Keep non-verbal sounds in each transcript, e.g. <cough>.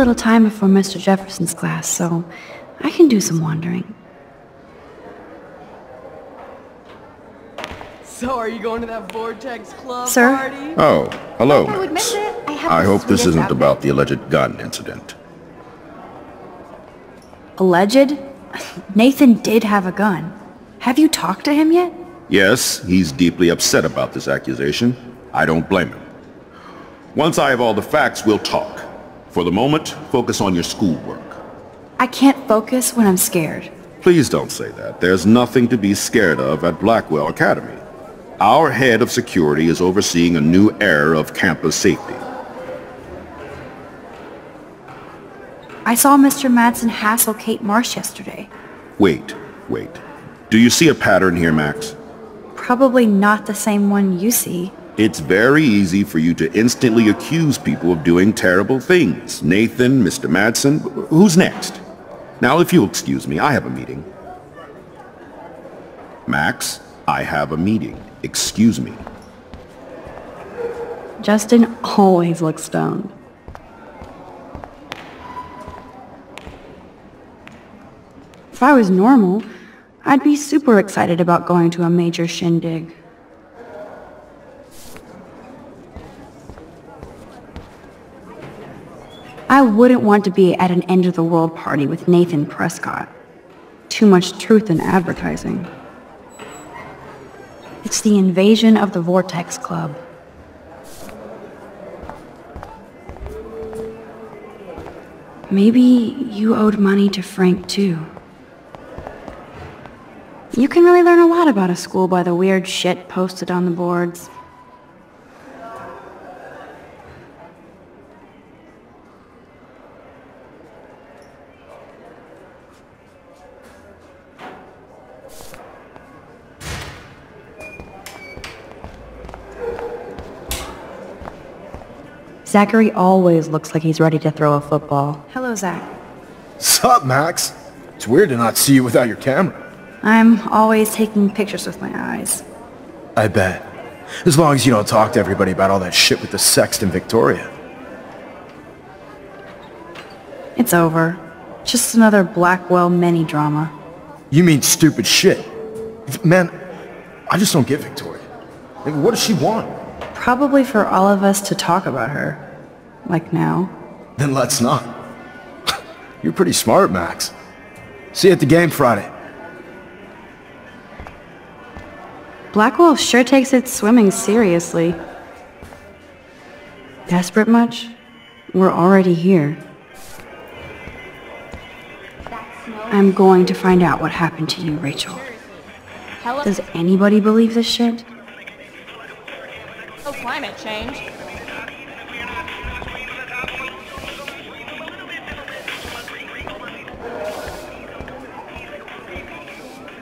have a little time before Mr. Jefferson's class, so I can do some wandering. So are you going to that Vortex Club Sir? party? Oh, hello, I would miss it. I, have I hope this isn't outfit. about the alleged gun incident. Alleged? Nathan did have a gun. Have you talked to him yet? Yes, he's deeply upset about this accusation. I don't blame him. Once I have all the facts, we'll talk. For the moment, focus on your schoolwork. I can't focus when I'm scared. Please don't say that. There's nothing to be scared of at Blackwell Academy. Our head of security is overseeing a new era of campus safety. I saw Mr. Madsen hassle Kate Marsh yesterday. Wait, wait. Do you see a pattern here, Max? Probably not the same one you see. It's very easy for you to instantly accuse people of doing terrible things. Nathan, Mr. Madsen, who's next? Now, if you'll excuse me, I have a meeting. Max, I have a meeting. Excuse me. Justin always looks stoned. If I was normal, I'd be super excited about going to a major shindig. I wouldn't want to be at an end-of-the-world party with Nathan Prescott. Too much truth in advertising. It's the invasion of the Vortex Club. Maybe you owed money to Frank too. You can really learn a lot about a school by the weird shit posted on the boards. Zachary always looks like he's ready to throw a football. Hello, Zach. Sup, Max? It's weird to not see you without your camera. I'm always taking pictures with my eyes. I bet. As long as you don't talk to everybody about all that shit with the sext and Victoria. It's over. Just another Blackwell mini drama. You mean stupid shit. Man, I just don't get Victoria. Like, what does she want? Probably for all of us to talk about her. Like now. Then let's not. <laughs> You're pretty smart, Max. See you at the game Friday. Blackwell sure takes its swimming seriously. Desperate much? We're already here. I'm going to find out what happened to you, Rachel. Does anybody believe this shit? Climate change.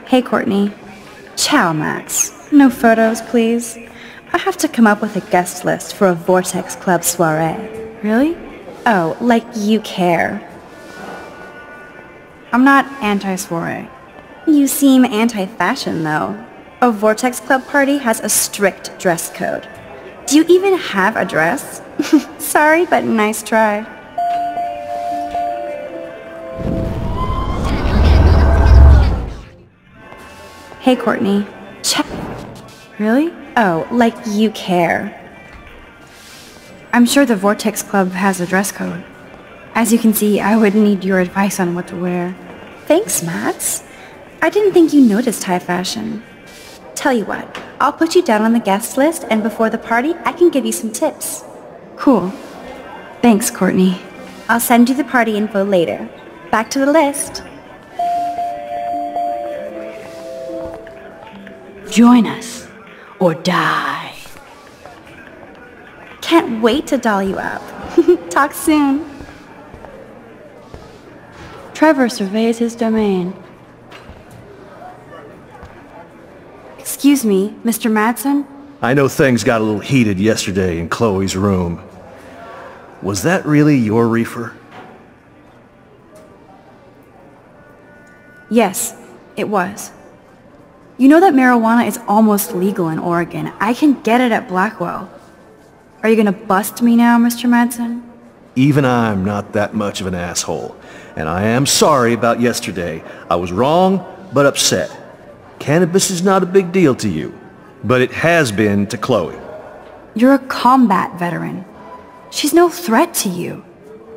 Hey, Courtney. Ciao, Max. No photos, please. I have to come up with a guest list for a Vortex Club soiree. Really? Oh, like you care. I'm not anti-soiree. You seem anti-fashion, though. A Vortex Club party has a strict dress code. Do you even have a dress? <laughs> Sorry, but nice try. Hey, Courtney. Check. Really? Oh, like you care. I'm sure the Vortex Club has a dress code. As you can see, I would need your advice on what to wear. Thanks, Max. I didn't think you noticed high fashion. Tell you what, I'll put you down on the guest list, and before the party, I can give you some tips. Cool. Thanks, Courtney. I'll send you the party info later. Back to the list. Join us or die. Can't wait to doll you up. <laughs> Talk soon. Trevor surveys his domain. Excuse me, Mr. Madsen? I know things got a little heated yesterday in Chloe's room. Was that really your reefer? Yes, it was. You know that marijuana is almost legal in Oregon. I can get it at Blackwell. Are you gonna bust me now, Mr. Madsen? even I'm not that much of an asshole. And I am sorry about yesterday. I was wrong, but upset. Cannabis is not a big deal to you, but it has been to Chloe. You're a combat veteran. She's no threat to you.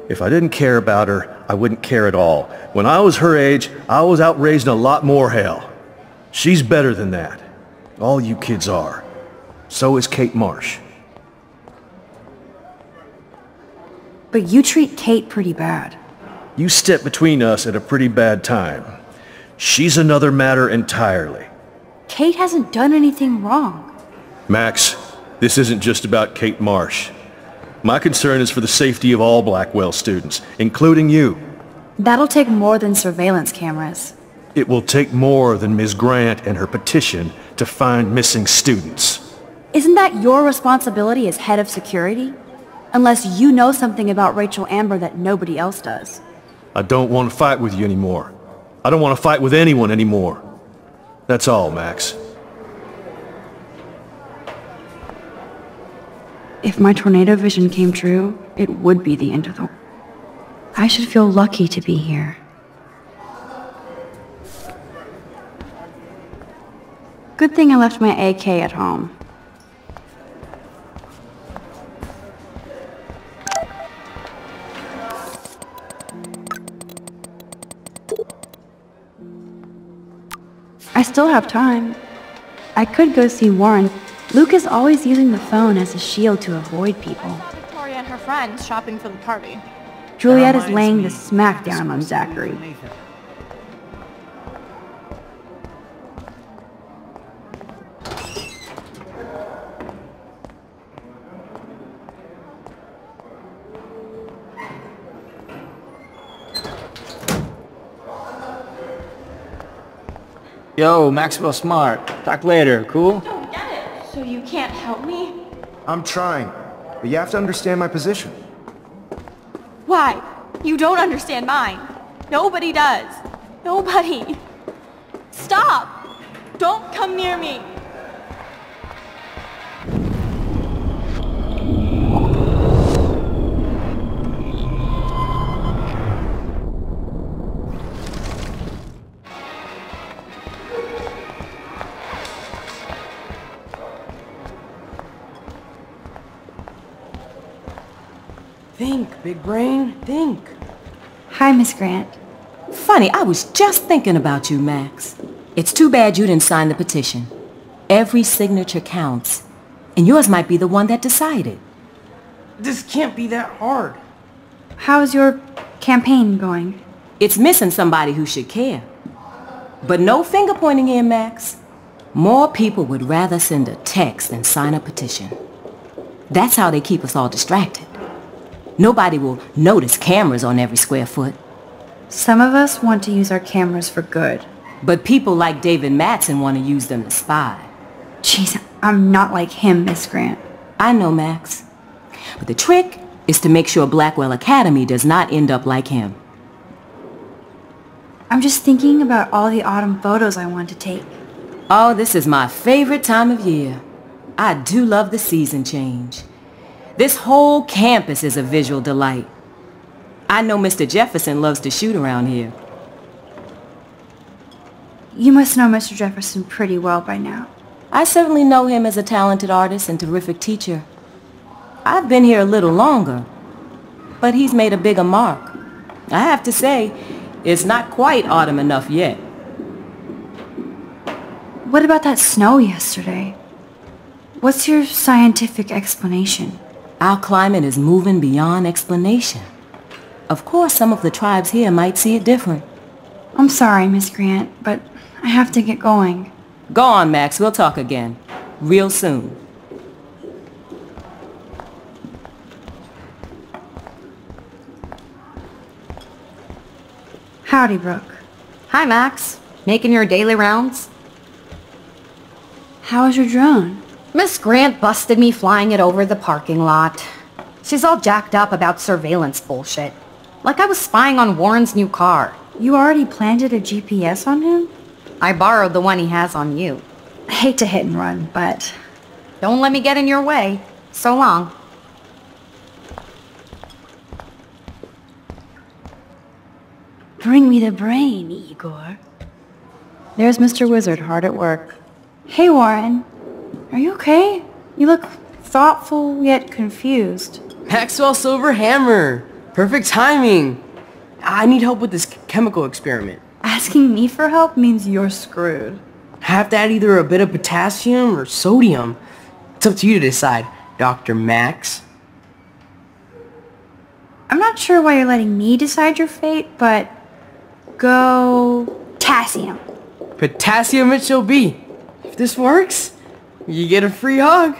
If I didn't care about her, I wouldn't care at all. When I was her age, I was out raising a lot more hell. She's better than that. All you kids are. So is Kate Marsh. But you treat Kate pretty bad. You stepped between us at a pretty bad time. She's another matter entirely. Kate hasn't done anything wrong. Max, this isn't just about Kate Marsh. My concern is for the safety of all Blackwell students, including you. That'll take more than surveillance cameras. It will take more than Ms. Grant and her petition to find missing students. Isn't that your responsibility as head of security? Unless you know something about Rachel Amber that nobody else does. I don't want to fight with you anymore. I don't want to fight with anyone anymore. That's all, Max. If my tornado vision came true, it would be the end of the world. I should feel lucky to be here. Good thing I left my AK at home. Still have time. I could go see Warren. Luke is always using the phone as a shield to avoid people. Victoria and her friends shopping for the party. Juliet is laying the smackdown on Zachary. Yo, Maxwell Smart. Talk later, cool? Don't get it. So you can't help me? I'm trying, but you have to understand my position. Why? You don't understand mine. Nobody does. Nobody. Stop! Don't come near me. Think, big brain, think. Hi, Miss Grant. Funny, I was just thinking about you, Max. It's too bad you didn't sign the petition. Every signature counts, and yours might be the one that decided. This can't be that hard. How's your campaign going? It's missing somebody who should care. But no finger pointing here, Max. More people would rather send a text than sign a petition. That's how they keep us all distracted. Nobody will notice cameras on every square foot. Some of us want to use our cameras for good. But people like David Madsen want to use them to spy. Jeez, I'm not like him, Miss Grant. I know, Max. But the trick is to make sure Blackwell Academy does not end up like him. I'm just thinking about all the autumn photos I want to take. Oh, this is my favorite time of year. I do love the season change. This whole campus is a visual delight. I know Mr. Jefferson loves to shoot around here. You must know Mr. Jefferson pretty well by now. I certainly know him as a talented artist and terrific teacher. I've been here a little longer, but he's made a bigger mark. I have to say, it's not quite autumn enough yet. What about that snow yesterday? What's your scientific explanation? Our climate is moving beyond explanation. Of course, some of the tribes here might see it different. I'm sorry, Miss Grant, but I have to get going. Go on, Max. We'll talk again. Real soon. Howdy, Brooke. Hi, Max. Making your daily rounds? How is your drone? Miss Grant busted me flying it over the parking lot. She's all jacked up about surveillance bullshit. Like I was spying on Warren's new car. You already planted a GPS on him? I borrowed the one he has on you. I hate to hit and run, but... Don't let me get in your way. So long. bring me the brain, Igor. There's Mr. Wizard hard at work. Hey, Warren. Are you okay? You look thoughtful yet confused. Maxwell Silver Hammer. Perfect timing. I need help with this chemical experiment. Asking me for help means you're screwed. Have to add either a bit of potassium or sodium. It's up to you to decide, Dr. Max. I'm not sure why you're letting me decide your fate, but go potassium. Potassium it shall be. If this works, you get a free hug.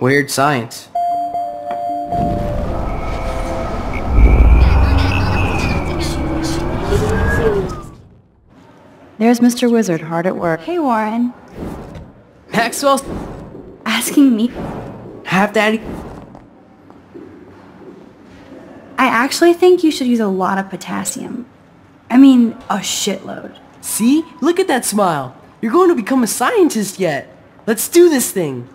Weird science. There's Mr. Wizard hard at work. Hey, Warren. Maxwell's Asking me... have Daddy. I actually think you should use a lot of potassium. I mean, a shitload. See? Look at that smile. You're going to become a scientist yet. Let's do this thing.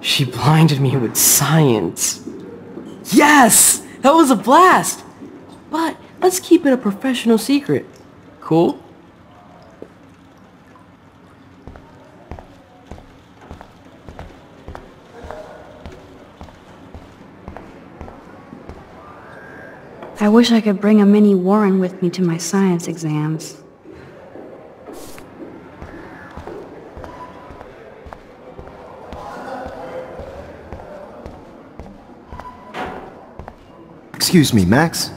She blinded me with science. Yes! That was a blast! But let's keep it a professional secret. Cool? I wish I could bring a mini Warren with me to my science exams. Excuse me, Max.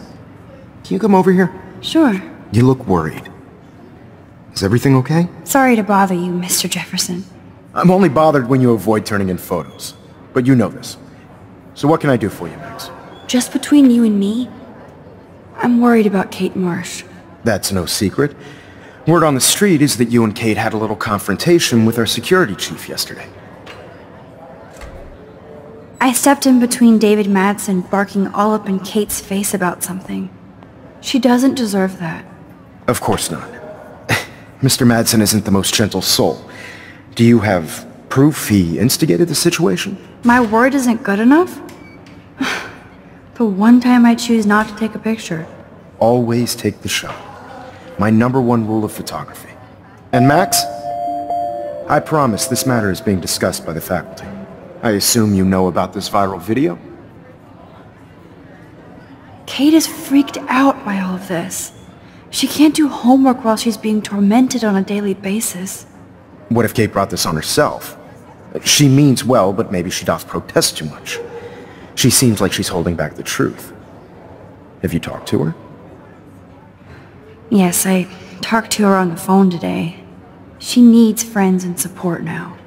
Can you come over here? Sure. You look worried. Is everything okay? Sorry to bother you, Mr. Jefferson. I'm only bothered when you avoid turning in photos. But you know this. So what can I do for you, Max? Just between you and me, I'm worried about Kate Marsh. That's no secret. Word on the street is that you and Kate had a little confrontation with our security chief yesterday. I stepped in between David Madsen barking all up in Kate's face about something. She doesn't deserve that. Of course not. <laughs> Mr. Madsen isn't the most gentle soul. Do you have proof he instigated the situation? My word isn't good enough? The one time I choose not to take a picture. Always take the shot. My number one rule of photography. And Max? I promise this matter is being discussed by the faculty. I assume you know about this viral video? Kate is freaked out by all of this. She can't do homework while she's being tormented on a daily basis. What if Kate brought this on herself? She means well, but maybe she doth protest too much. She seems like she's holding back the truth. Have you talked to her? Yes, I talked to her on the phone today. She needs friends and support now.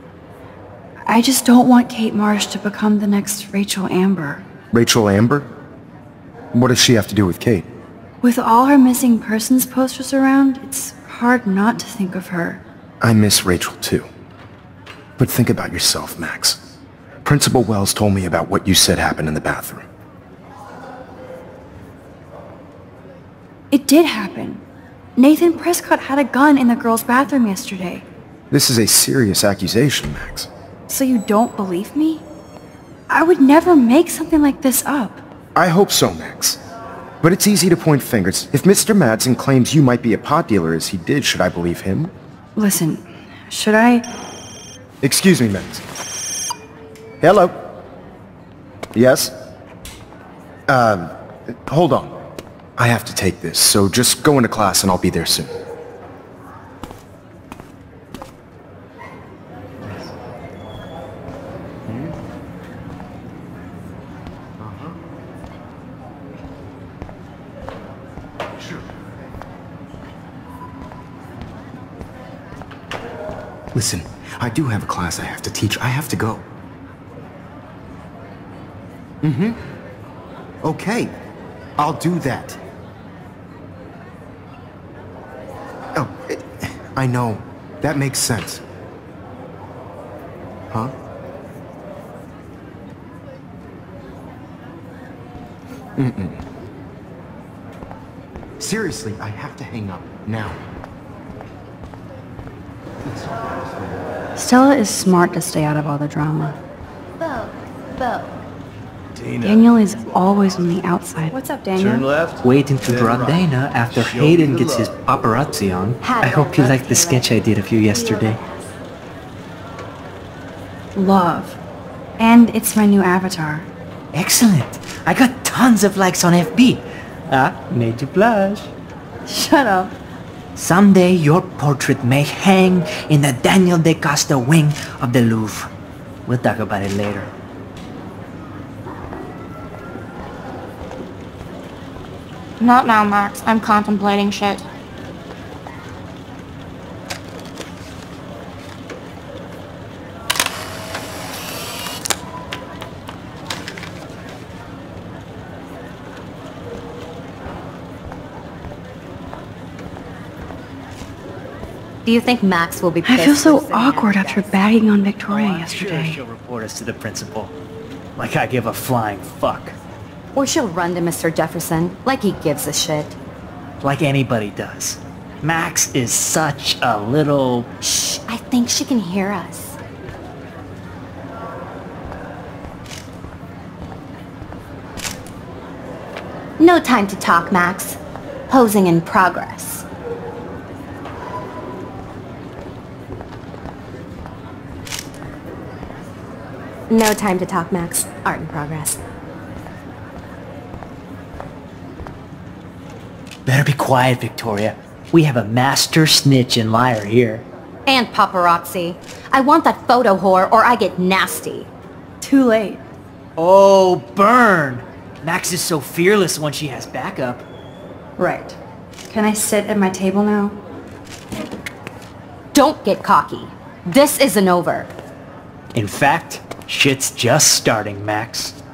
I just don't want Kate Marsh to become the next Rachel Amber. Rachel Amber? What does she have to do with Kate? With all her missing persons posters around, it's hard not to think of her. I miss Rachel too. But think about yourself, Max. Principal Wells told me about what you said happened in the bathroom. It did happen. Nathan Prescott had a gun in the girls' bathroom yesterday. This is a serious accusation, Max. So you don't believe me? I would never make something like this up. I hope so, Max. But it's easy to point fingers. If Mr. Madsen claims you might be a pot dealer as he did, should I believe him? Listen, should I... Excuse me, Max. Hello? Yes? Um, hold on. I have to take this, so just go into class and I'll be there soon. Listen, I do have a class I have to teach. I have to go. Mm-hmm. Okay. I'll do that. Oh, it, I know. That makes sense. Huh? Mm-mm. Seriously, I have to hang up now. Stella is smart to stay out of all the drama. Bo, Bo. Daniel is always on the outside. What's up, Daniel? Turn left. Waiting to draw Dana after Hayden gets his paparazzi on. I hope you liked the sketch I did of you yesterday. Love. And it's my new avatar. Excellent. I got tons of likes on FB. Ah, made you blush. Shut up. Someday your portrait may hang in the Daniel DaCosta wing of the Louvre. We'll talk about it later. Not now, Max. I'm contemplating shit. Do you think Max will be I feel so for sitting at awkward after desk? bagging on Victoria oh, I'm sure yesterday. she'll report us to the principal. Like I give a flying fuck. Or she'll run to Mr. Jefferson, like he gives a shit. Like anybody does. Max is such a little... Shh, I think she can hear us. No time to talk, Max. Posing in progress. No time to talk, Max. Art in progress. Better be quiet, Victoria. We have a master snitch and liar here. And paparazzi. I want that photo whore or I get nasty. Too late. Oh, burn! Max is so fearless when she has backup. Right. Can I sit at my table now? Don't get cocky. This isn't over. In fact, shit's just starting, Max.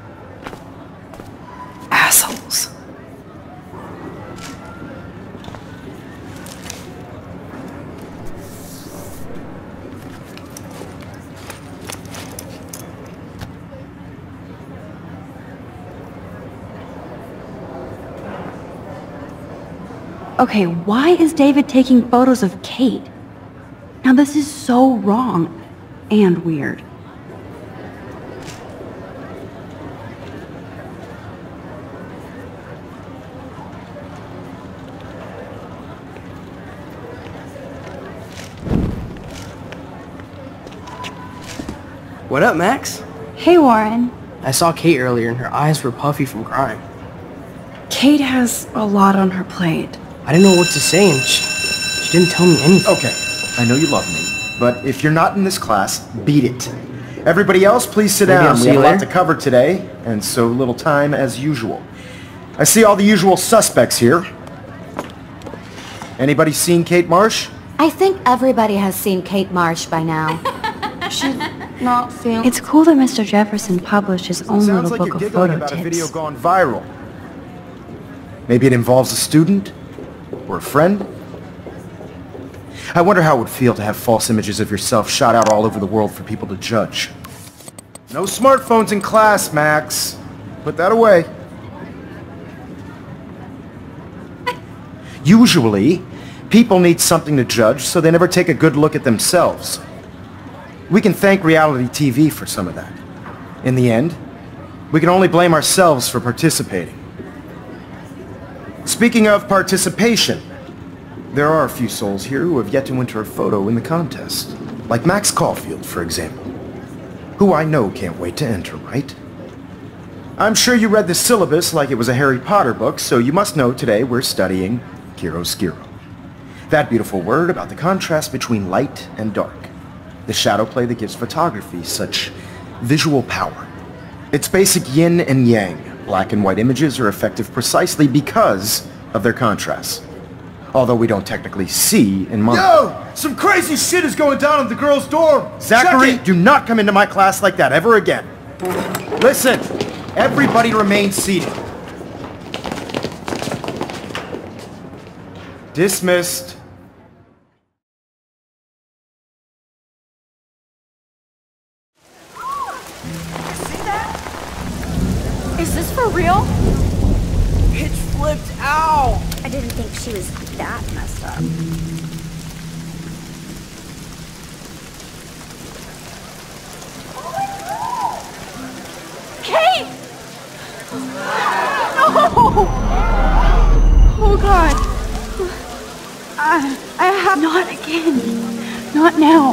Okay, why is David taking photos of Kate? Now this is so wrong and weird. What up, Max? Hey Warren, I saw Kate earlier and her eyes were puffy from crying. Kate has a lot on her plate. I didn't know what to say and she, she didn't tell me anything. Okay, I know you love me, but if you're not in this class, beat it. Everybody else, please sit Maybe down. We have a lot to cover today, and so little time as usual. I see all the usual suspects here. Anybody seen Kate Marsh? I think everybody has seen Kate Marsh by now. <laughs> She's not feeling... It's cool that Mr. Jefferson published his own Sounds little like book you're of giggling photo about a video gone viral. Maybe it involves a student or a friend. I wonder how it would feel to have false images of yourself shot out all over the world for people to judge. No smartphones in class, Max. Put that away. Usually, people need something to judge, so they never take a good look at themselves. We can thank reality TV for some of that. In the end, we can only blame ourselves for participating. Speaking of participation, there are a few souls here who have yet to enter a photo in the contest. Like Max Caulfield, for example. Who I know can't wait to enter, right? I'm sure you read the syllabus like it was a Harry Potter book, so you must know today we're studying chiaroscuro. That beautiful word about the contrast between light and dark. The shadow play that gives photography such visual power. It's basic yin and yang. Black and white images are effective precisely because of their contrast. Although we don't technically see in months. Yo! Some crazy shit is going down in the girls' dorm! Zachary, do not come into my class like that ever again. Listen, everybody remain seated. Dismissed. Is this for real? It flipped out! I didn't think she was that messed up. Kate! No! Oh god. I, I have not again. Not now.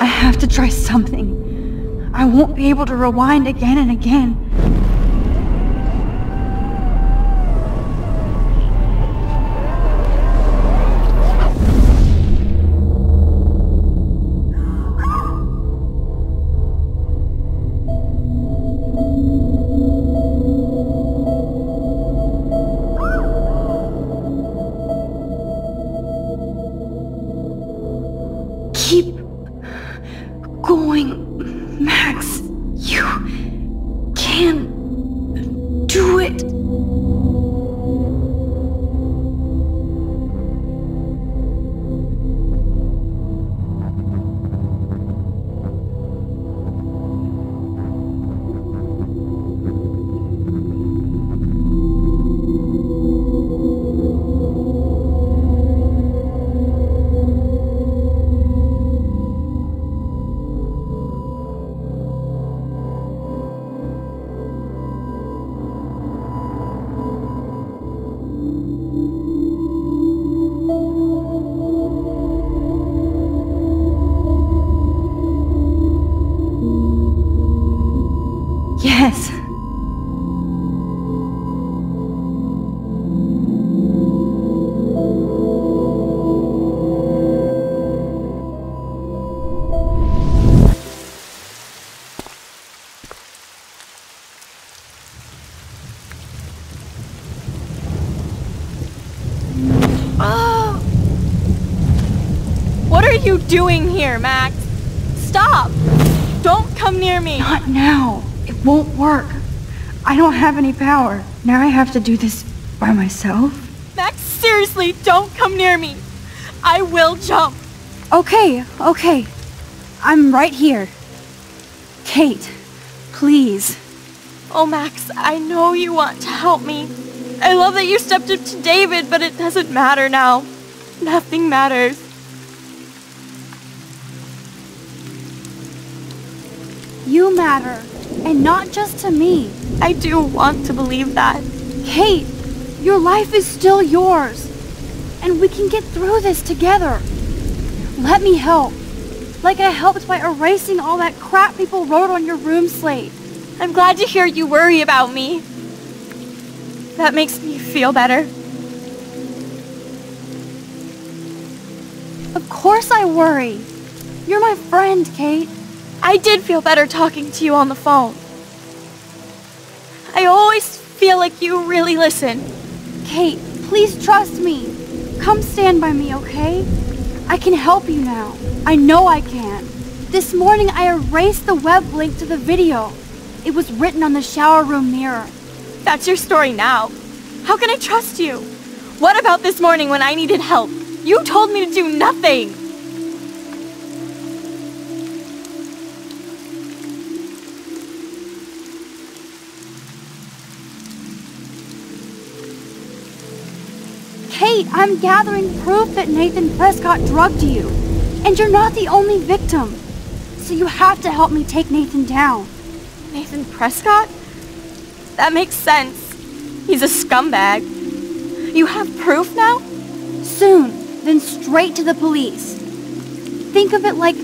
I have to try something. I won't be able to rewind again and again. Doing here, Max? Stop! Don't come near me! Not now. It won't work. I don't have any power. Now I have to do this by myself. Max, seriously, don't come near me! I will jump! Okay, okay. I'm right here. Kate, please. Oh, Max, I know you want to help me. I love that you stepped up to David, but it doesn't matter now. Nothing matters. You matter. And not just to me. I do want to believe that. Kate, your life is still yours. And we can get through this together. Let me help. Like I helped by erasing all that crap people wrote on your room slate. I'm glad to hear you worry about me. That makes me feel better. Of course I worry. You're my friend, Kate. I did feel better talking to you on the phone. I always feel like you really listen. Kate, please trust me. Come stand by me, okay? I can help you now. I know I can. This morning I erased the web link to the video. It was written on the shower room mirror. That's your story now. How can I trust you? What about this morning when I needed help? You told me to do nothing. I'm gathering proof that Nathan Prescott drugged you. And you're not the only victim. So you have to help me take Nathan down. Nathan Prescott? That makes sense. He's a scumbag. You have proof now? Soon, then straight to the police. Think of it like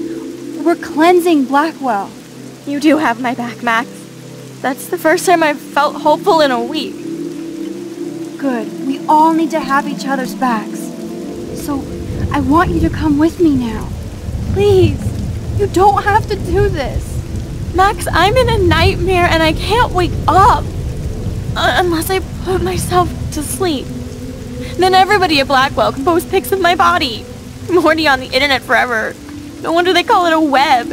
we're cleansing Blackwell. You do have my back, Max. That's the first time I've felt hopeful in a week. Good. We all need to have each other's backs. So, I want you to come with me now. Please. You don't have to do this. Max, I'm in a nightmare and I can't wake up. Uh, unless I put myself to sleep. Then everybody at Blackwell can post pics of my body. I'm on the internet forever. No wonder they call it a web.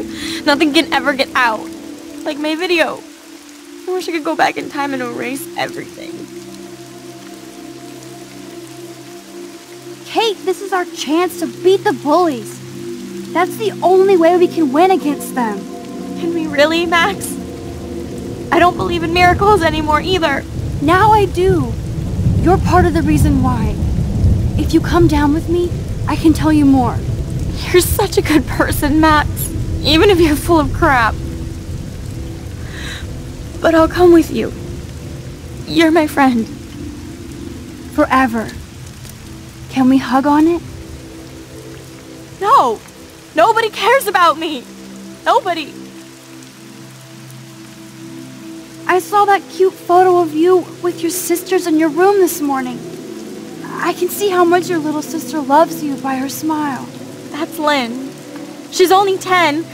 Nothing can ever get out. Like my video. I wish I could go back in time and erase everything. Kate, this is our chance to beat the bullies. That's the only way we can win against them. Can we really, Max? I don't believe in miracles anymore either. Now I do. You're part of the reason why. If you come down with me, I can tell you more. You're such a good person, Max. Even if you're full of crap. But I'll come with you. You're my friend. Forever. Can we hug on it? No! Nobody cares about me! Nobody! I saw that cute photo of you with your sisters in your room this morning. I can see how much your little sister loves you by her smile. That's Lynn. She's only 10.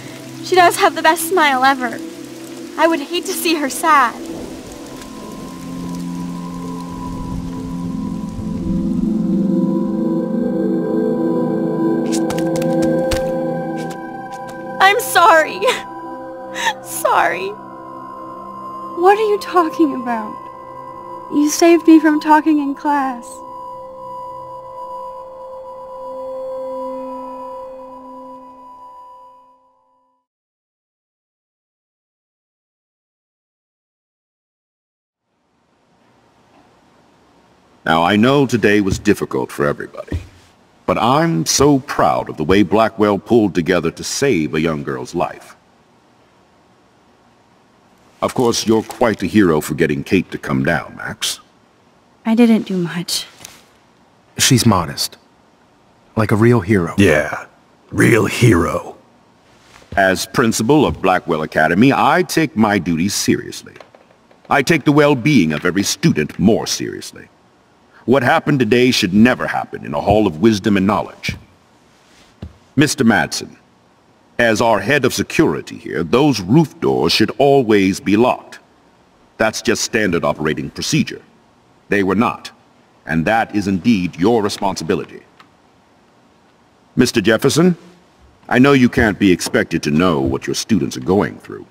She does have the best smile ever. I would hate to see her sad. You talking about? You saved me from talking in class. Now, I know today was difficult for everybody, but I'm so proud of the way Blackwell pulled together to save a young girl's life. Of course, you're quite a hero for getting Kate to come down, Max. I didn't do much. She's modest. Like a real hero. Yeah, real hero. As principal of Blackwell Academy, I take my duties seriously. I take the well-being of every student more seriously. What happened today should never happen in a hall of wisdom and knowledge. Mr. Madsen, as our head of security here, those roof doors should always be locked. That's just standard operating procedure. They were not, and that is indeed your responsibility. Mr. Jefferson, I know you can't be expected to know what your students are going through,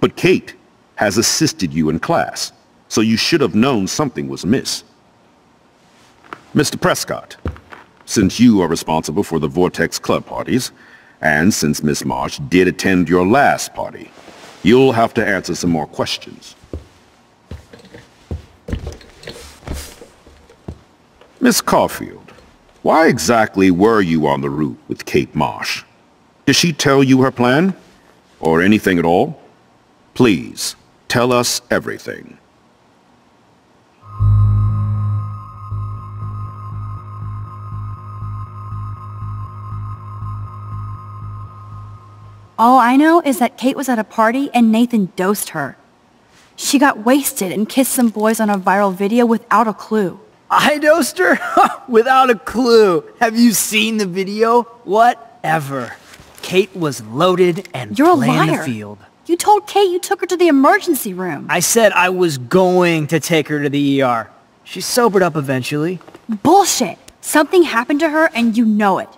but Kate has assisted you in class, so you should have known something was amiss. Mr. Prescott, since you are responsible for the Vortex Club parties, and since Miss Marsh did attend your last party, you'll have to answer some more questions. Miss Caulfield, why exactly were you on the route with Kate Marsh? Did she tell you her plan? Or anything at all? Please, tell us everything. All I know is that Kate was at a party and Nathan dosed her. She got wasted and kissed some boys on a viral video without a clue. I dosed her? <laughs> Without a clue. Have you seen the video? Whatever. Kate was loaded and You're a playing liar. the field. You told Kate you took her to the emergency room. I said I was going to take her to the ER. She sobered up eventually. Bullshit. Something happened to her and you know it.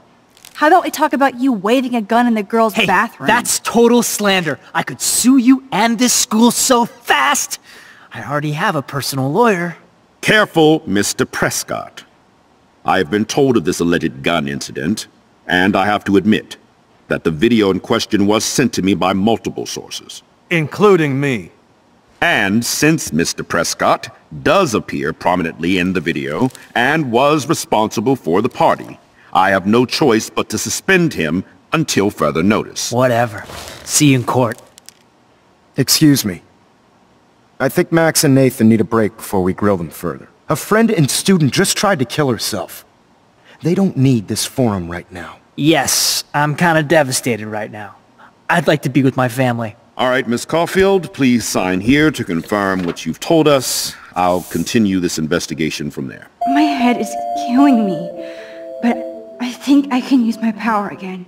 How about we talk about you waving a gun in the girls' Hey, bathroom? that's total slander. I could sue you and this school so fast. I already have a personal lawyer. Careful, Mr. Prescott. I have been told of this alleged gun incident, and I have to admit that the video in question was sent to me by multiple sources. Including me. And since Mr. Prescott does appear prominently in the video and was responsible for the party, I have no choice but to suspend him until further notice. Whatever. See you in court. Excuse me. I think Max and Nathan need a break before we grill them further. A friend and student just tried to kill herself. They don't need this forum right now. Yes, I'm kind of devastated right now. I'd like to be with my family. All right, Miss Caulfield, please sign here to confirm what you've told us. I'll continue this investigation from there. My head is killing me, but I think I can use my power again.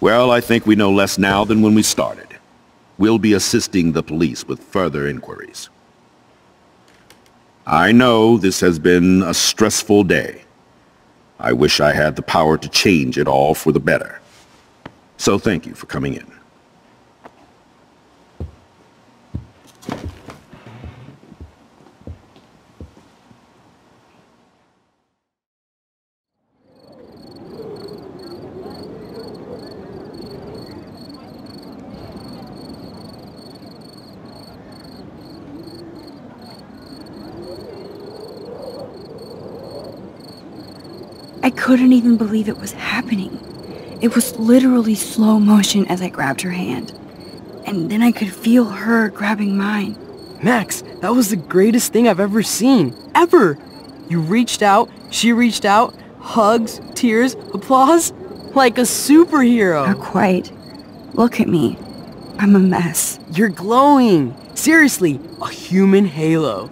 Well, I think we know less now than when we started. We'll be assisting the police with further inquiries. I know this has been a stressful day. I wish I had the power to change it all for the better. So thank you for coming in. I couldn't even believe it was happening. It was literally slow motion as I grabbed her hand. and then I could feel her grabbing mine. Max, that was the greatest thing I've ever seen. Ever! You reached out, she reached out, hugs, tears, applause. Like a superhero. Not quite. Look at me. I'm a mess. You're glowing. Seriously, a human halo.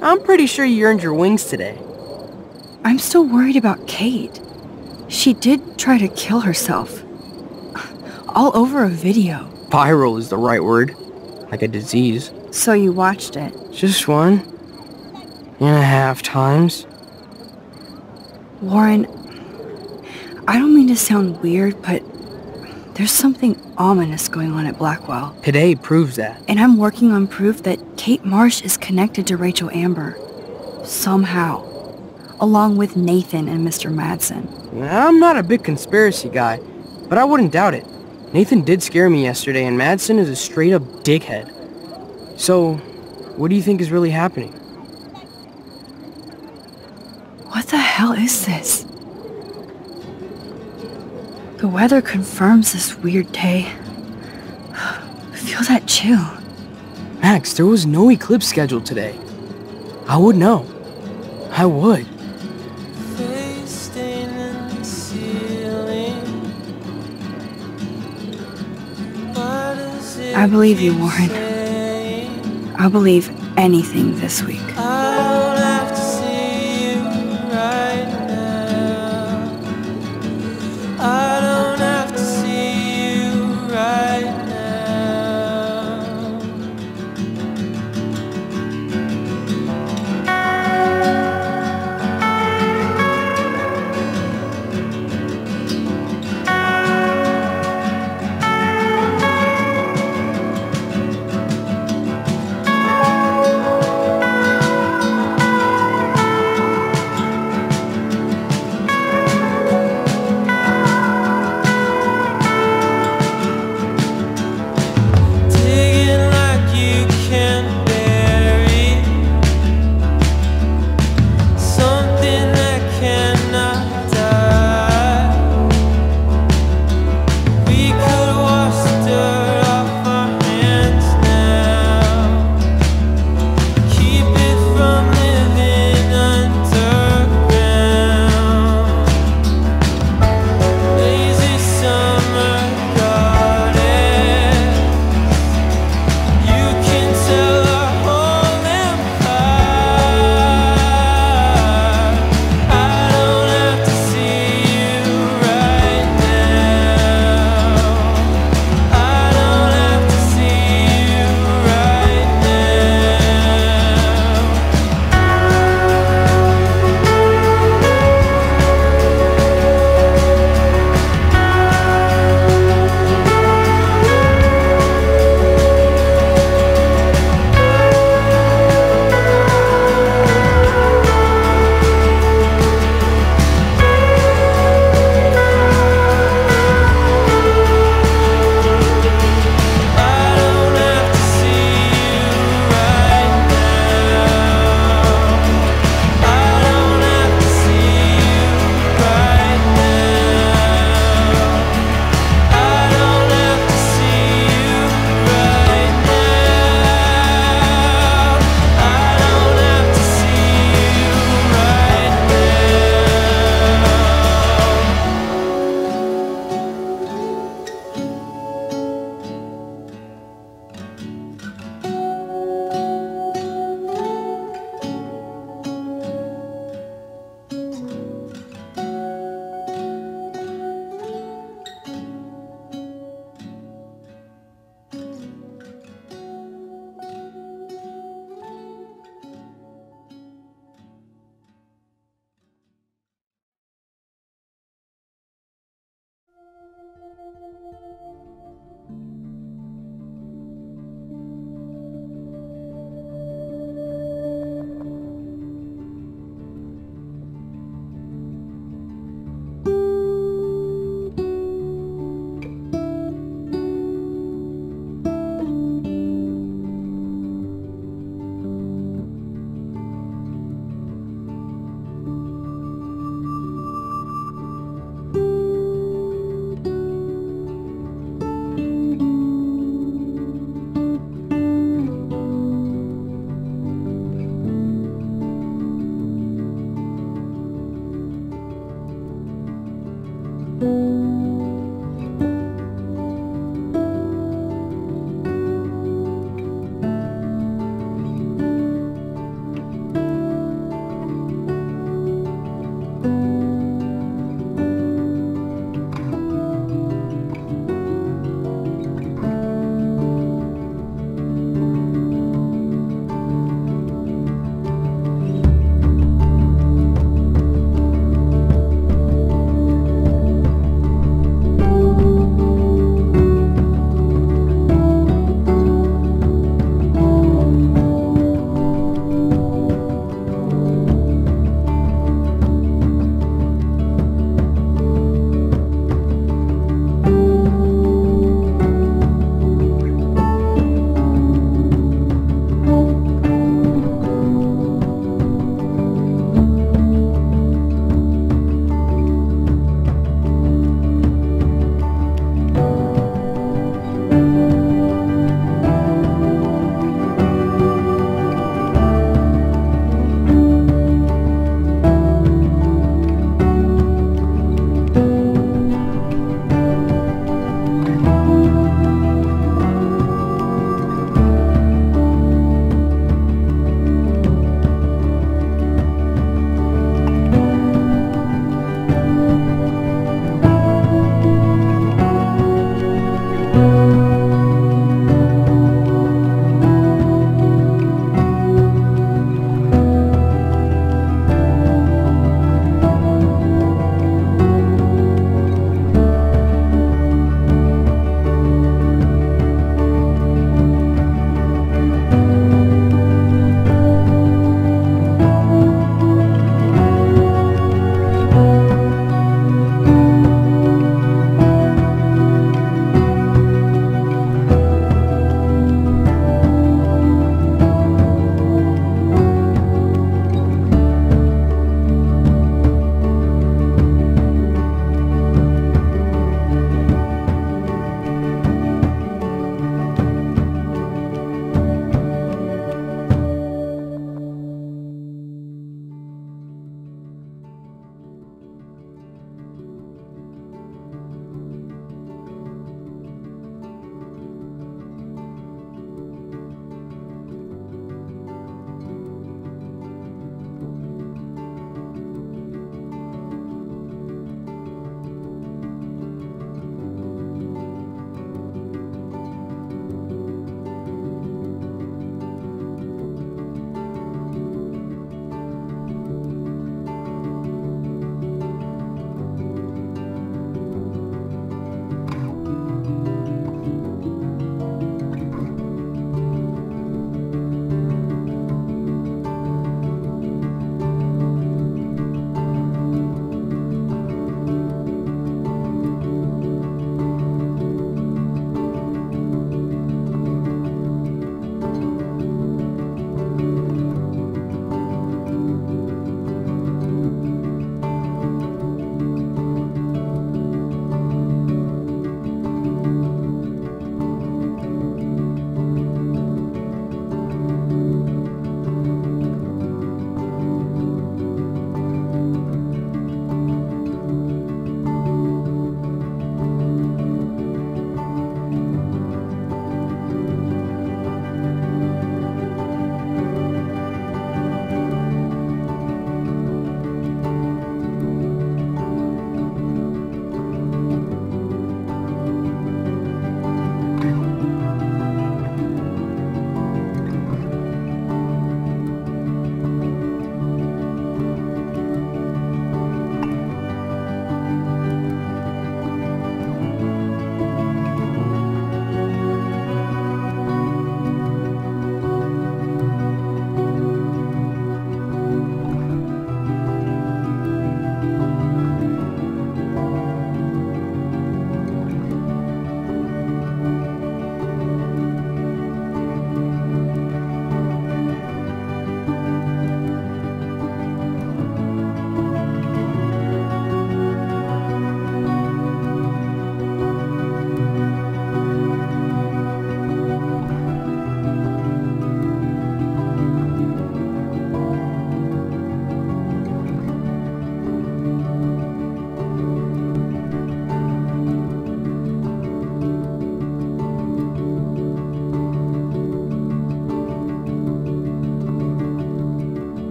I'm pretty sure you earned your wings today. I'm still worried about Kate. She did try to kill herself. All over a video. Viral is the right word. Like a disease. So you watched it? Just one. And a half times. Warren, I don't mean to sound weird, but there's something ominous going on at Blackwell. Today proves that. And I'm working on proof that Kate Marsh is connected to Rachel Amber. Somehow. Along with Nathan and Mr. Madsen. I'm not a big conspiracy guy, but I wouldn't doubt it. Nathan did scare me yesterday, and Madsen is a straight-up dickhead. So, what do you think is really happening? What the hell is this? The weather confirms this weird day. <sighs> Feel that chill. Max, there was no eclipse scheduled today. I would know. I would. I believe you, Warren. I'll believe anything this week.